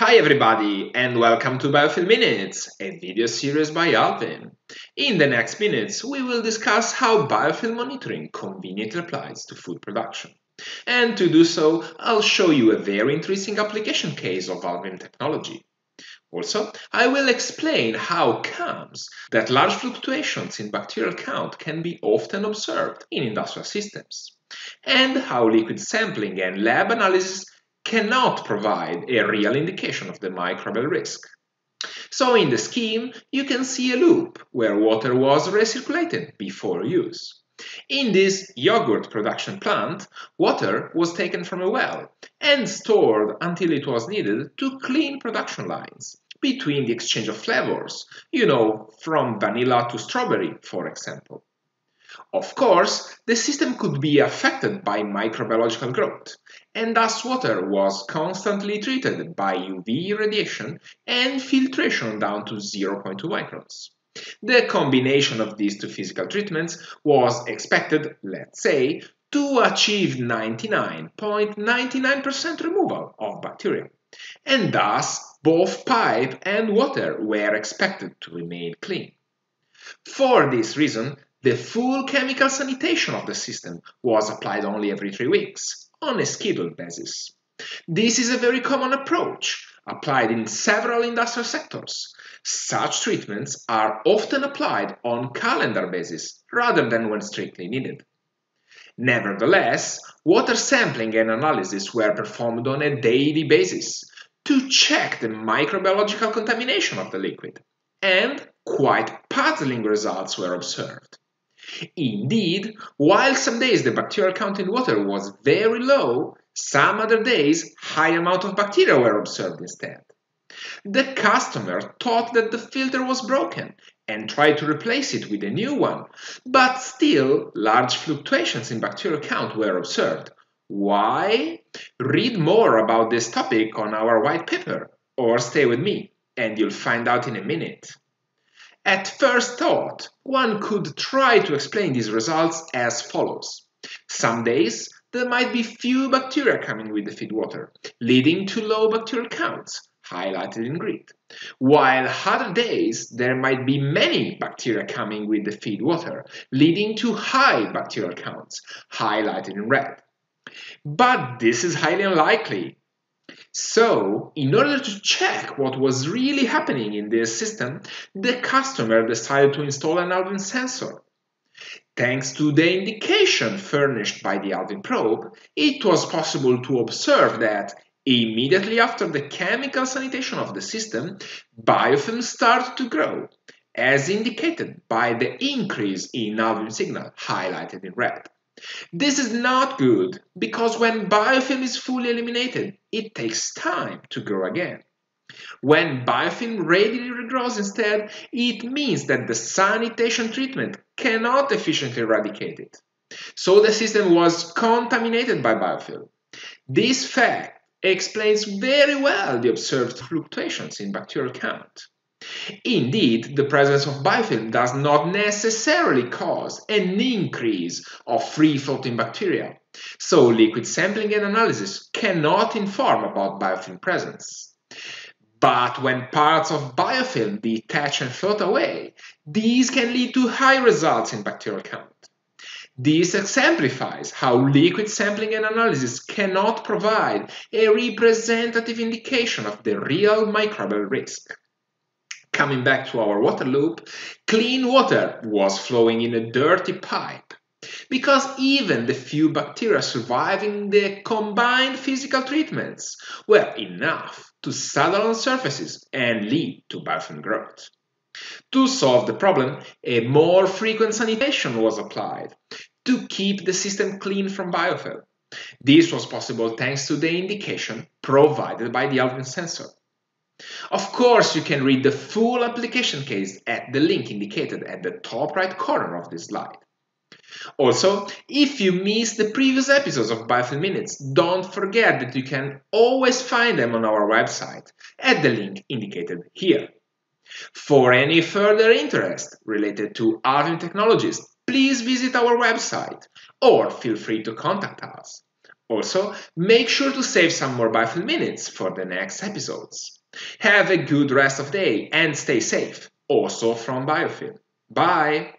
Hi everybody and welcome to Biofilm Minutes, a video series by ALVIM. In the next minutes we will discuss how biofilm monitoring conveniently applies to food production. And to do so, I'll show you a very interesting application case of ALVIM technology. Also, I will explain how comes that large fluctuations in bacterial count can be often observed in industrial systems, and how liquid sampling and lab analysis cannot provide a real indication of the microbial risk. So in the scheme, you can see a loop where water was recirculated before use. In this yogurt production plant, water was taken from a well and stored until it was needed to clean production lines between the exchange of flavors, you know, from vanilla to strawberry, for example. Of course, the system could be affected by microbiological growth, and thus water was constantly treated by UV radiation and filtration down to 0.2 microns. The combination of these two physical treatments was expected, let's say, to achieve 99.99% removal of bacteria, and thus both pipe and water were expected to remain clean. For this reason, the full chemical sanitation of the system was applied only every three weeks, on a scheduled basis. This is a very common approach, applied in several industrial sectors. Such treatments are often applied on calendar basis rather than when strictly needed. Nevertheless, water sampling and analysis were performed on a daily basis to check the microbiological contamination of the liquid, and quite puzzling results were observed. Indeed, while some days the bacterial count in water was very low, some other days high amount of bacteria were observed instead. The customer thought that the filter was broken and tried to replace it with a new one, but still large fluctuations in bacterial count were observed. Why? Read more about this topic on our white paper, or stay with me, and you'll find out in a minute. At first thought, one could try to explain these results as follows. Some days, there might be few bacteria coming with the feed water, leading to low bacterial counts, highlighted in green, while other days there might be many bacteria coming with the feed water, leading to high bacterial counts, highlighted in red. But this is highly unlikely so, in order to check what was really happening in this system, the customer decided to install an ALVIM sensor. Thanks to the indication furnished by the ALVIM probe, it was possible to observe that immediately after the chemical sanitation of the system, biofilm started to grow, as indicated by the increase in ALVIM signal highlighted in red. This is not good because when biofilm is fully eliminated, it takes time to grow again. When biofilm readily regrows instead, it means that the sanitation treatment cannot efficiently eradicate it. So the system was contaminated by biofilm. This fact explains very well the observed fluctuations in bacterial count. Indeed, the presence of biofilm does not necessarily cause an increase of free-floating bacteria, so liquid sampling and analysis cannot inform about biofilm presence. But when parts of biofilm detach and float away, these can lead to high results in bacterial count. This exemplifies how liquid sampling and analysis cannot provide a representative indication of the real microbial risk coming back to our water loop, clean water was flowing in a dirty pipe. Because even the few bacteria surviving the combined physical treatments were enough to settle on surfaces and lead to biofilm growth. To solve the problem, a more frequent sanitation was applied to keep the system clean from biofilm. This was possible thanks to the indication provided by the ALVIM sensor. Of course, you can read the full application case at the link indicated at the top right corner of this slide. Also, if you missed the previous episodes of Biofilm Minutes, don't forget that you can always find them on our website at the link indicated here. For any further interest related to ALVIM technologies, please visit our website or feel free to contact us. Also, make sure to save some more biofilm minutes for the next episodes. Have a good rest of day and stay safe, also from biofilm. Bye!